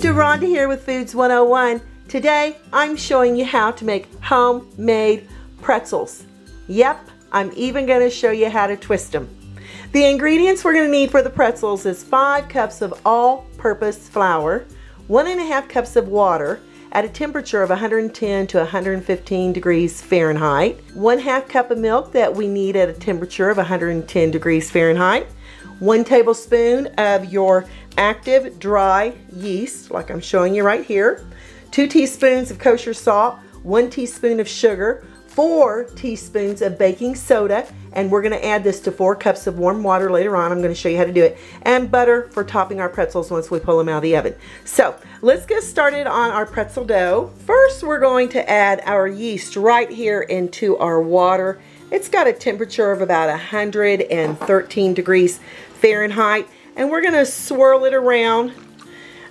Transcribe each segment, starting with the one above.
Sister Rhonda here with Foods 101. Today, I'm showing you how to make homemade pretzels. Yep, I'm even going to show you how to twist them. The ingredients we're going to need for the pretzels is 5 cups of all-purpose flour, 1.5 cups of water at a temperature of 110 to 115 degrees Fahrenheit, 1 half cup of milk that we need at a temperature of 110 degrees Fahrenheit, 1 tablespoon of your active dry yeast, like I'm showing you right here, 2 teaspoons of kosher salt, 1 teaspoon of sugar, four teaspoons of baking soda and we're going to add this to four cups of warm water later on. I'm going to show you how to do it. And butter for topping our pretzels once we pull them out of the oven. So let's get started on our pretzel dough. First we're going to add our yeast right here into our water. It's got a temperature of about 113 degrees Fahrenheit and we're going to swirl it around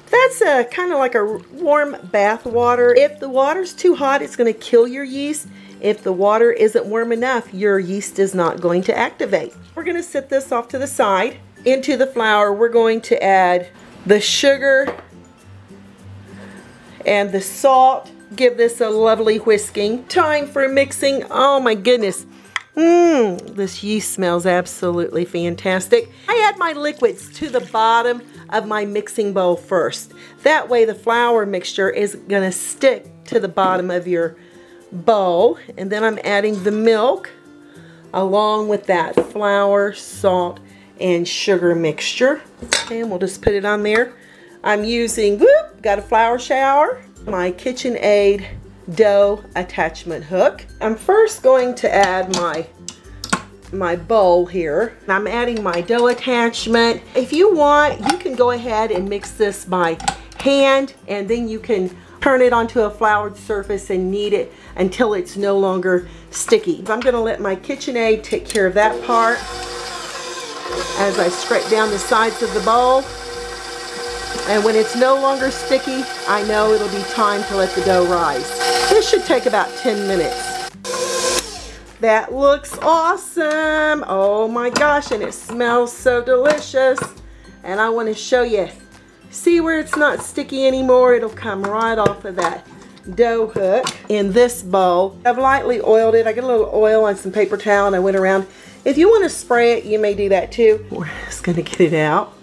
that's a kind of like a warm bath water. If the water's too hot, it's going to kill your yeast. If the water isn't warm enough, your yeast is not going to activate. We're going to set this off to the side. Into the flour, we're going to add the sugar and the salt. Give this a lovely whisking. Time for mixing. Oh my goodness. Mmm, this yeast smells absolutely fantastic. I add my liquids to the bottom of my mixing bowl first. That way the flour mixture is gonna stick to the bottom of your bowl and then I'm adding the milk along with that flour, salt, and sugar mixture. And we'll just put it on there. I'm using, whoop, got a flour shower, my KitchenAid dough attachment hook. I'm first going to add my my bowl here. I'm adding my dough attachment. If you want, you can go ahead and mix this by hand and then you can turn it onto a floured surface and knead it until it's no longer sticky. I'm going to let my KitchenAid take care of that part as I scrape down the sides of the bowl. And when it's no longer sticky, I know it'll be time to let the dough rise. This should take about 10 minutes. That looks awesome. Oh my gosh, and it smells so delicious. And I want to show you See where it's not sticky anymore? It'll come right off of that dough hook in this bowl. I've lightly oiled it. I get a little oil on some paper towel and I went around. If you want to spray it, you may do that too. We're just to get it out.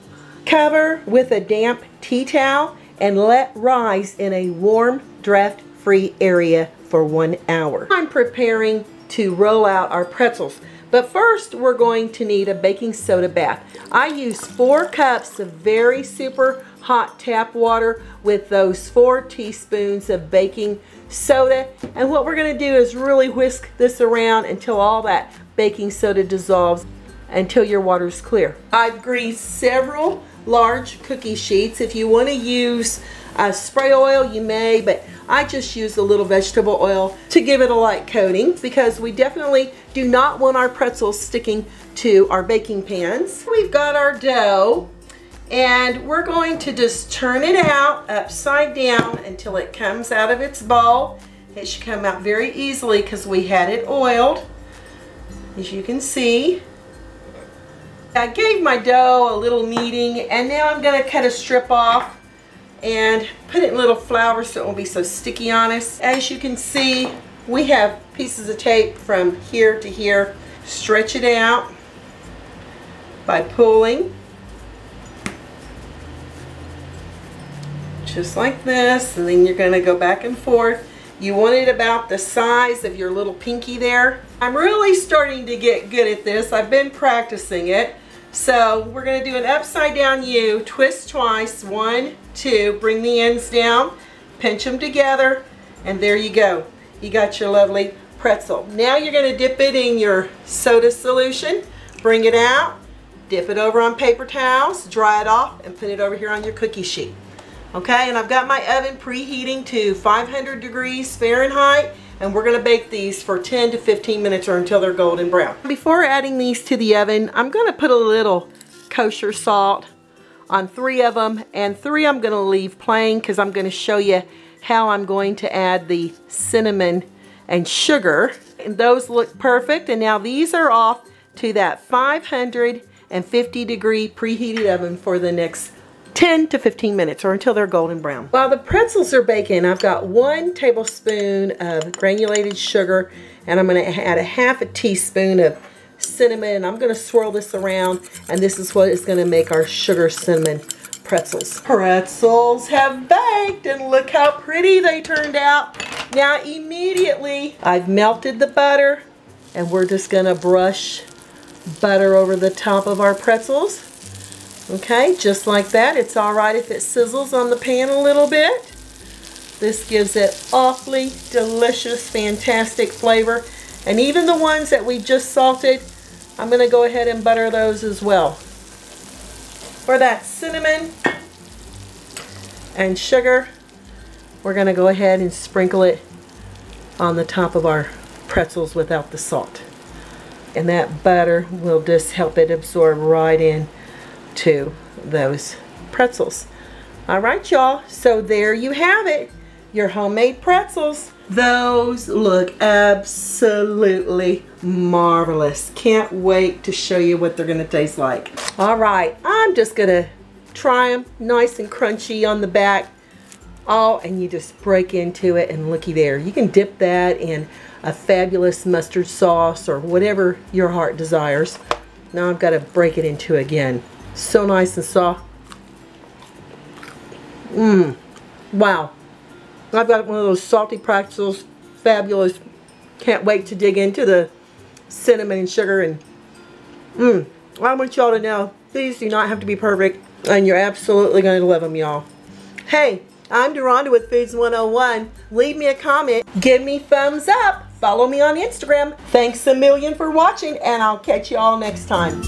Cover with a damp tea towel and let rise in a warm, draft-free area for one hour. I'm preparing to roll out our pretzels. But first, we're going to need a baking soda bath. I use four cups of very super hot tap water with those four teaspoons of baking soda. And what we're gonna do is really whisk this around until all that baking soda dissolves until your water is clear. I've greased several large cookie sheets. If you wanna use uh, spray oil, you may, but I just use a little vegetable oil to give it a light coating because we definitely do not want our pretzels sticking to our baking pans. We've got our dough and we're going to just turn it out upside down until it comes out of its bowl. It should come out very easily because we had it oiled, as you can see. I gave my dough a little kneading and now I'm going to cut a strip off and put it in little flour so it won't be so sticky on us. As you can see, we have pieces of tape from here to here. Stretch it out by pulling just like this and then you're going to go back and forth. You want it about the size of your little pinky there. I'm really starting to get good at this. I've been practicing it. So we're going to do an upside down U, twist twice, one, two, bring the ends down, pinch them together, and there you go. You got your lovely pretzel. Now you're going to dip it in your soda solution, bring it out, dip it over on paper towels, dry it off, and put it over here on your cookie sheet. Okay, and I've got my oven preheating to 500 degrees Fahrenheit and we're to bake these for 10 to 15 minutes or until they're golden brown. Before adding these to the oven, I'm to put a little kosher salt on three of them and three I'm to leave plain because I'm to show you how I'm going to add the cinnamon and sugar. And those look perfect and now these are off to that 550 degree preheated oven for the next 10 to 15 minutes or until they're golden brown. While the pretzels are baking, I've got one tablespoon of granulated sugar and I'm going to add a half a teaspoon of cinnamon. I'm going to swirl this around and this is what is going to make our sugar cinnamon pretzels. Pretzels have baked and look how pretty they turned out. Now immediately I've melted the butter and we're just going to brush butter over the top of our pretzels. Okay, just like that. It's all right if it sizzles on the pan a little bit. This gives it awfully delicious, fantastic flavor. And even the ones that we just salted, I'm going to go ahead and butter those as well. For that cinnamon and sugar, we're going to go ahead and sprinkle it on the top of our pretzels without the salt. And that butter will just help it absorb right in to those pretzels. All right, y'all. So there you have it. Your homemade pretzels. Those look absolutely marvelous. Can't wait to show you what they're going to taste like. All right, I'm just going to try them nice and crunchy on the back. Oh, and you just break into it and looky there. You can dip that in a fabulous mustard sauce or whatever your heart desires. Now I've got to break it into again. So nice and soft. Mmm. Wow. I've got one of those salty pretzels. Fabulous. Can't wait to dig into the cinnamon and sugar and mmm. I want y'all to know these do not have to be perfect and you're absolutely going to love them y'all. Hey, I'm Deronda with Foods 101. Leave me a comment. Give me thumbs up. Follow me on Instagram. Thanks a million for watching and I'll catch you all next time.